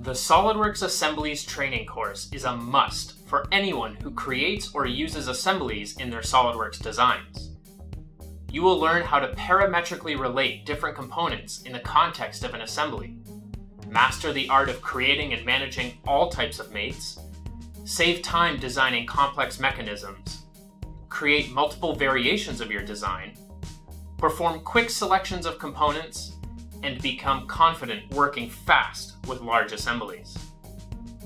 The SOLIDWORKS Assemblies training course is a must for anyone who creates or uses assemblies in their SOLIDWORKS designs. You will learn how to parametrically relate different components in the context of an assembly, master the art of creating and managing all types of mates, save time designing complex mechanisms, create multiple variations of your design, perform quick selections of components, and become confident working fast with large assemblies.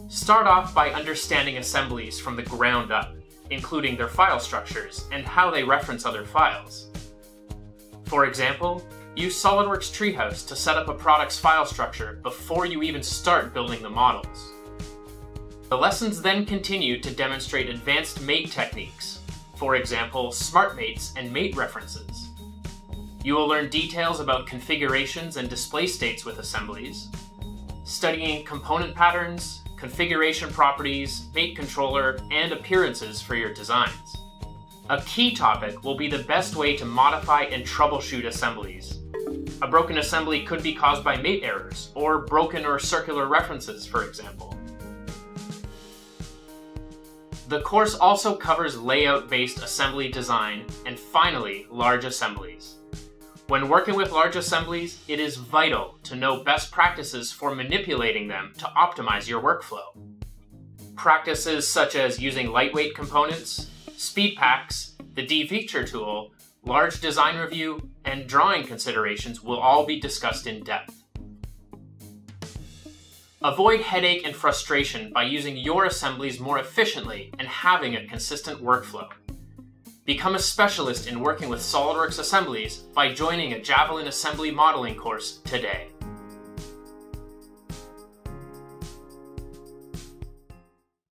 Start off by understanding assemblies from the ground up, including their file structures and how they reference other files. For example, use SOLIDWORKS Treehouse to set up a product's file structure before you even start building the models. The lessons then continue to demonstrate advanced mate techniques, for example, smart mates and mate references. You will learn details about configurations and display states with assemblies, studying component patterns, configuration properties, mate controller, and appearances for your designs. A key topic will be the best way to modify and troubleshoot assemblies. A broken assembly could be caused by mate errors, or broken or circular references, for example. The course also covers layout-based assembly design, and finally, large assemblies. When working with large assemblies, it is vital to know best practices for manipulating them to optimize your workflow. Practices such as using lightweight components, SpeedPaks, the Defeature tool, large design review, and drawing considerations will all be discussed in depth. Avoid headache and frustration by using your assemblies more efficiently and having a consistent workflow. Become a specialist in working with SOLIDWORKS assemblies by joining a Javelin assembly modeling course today.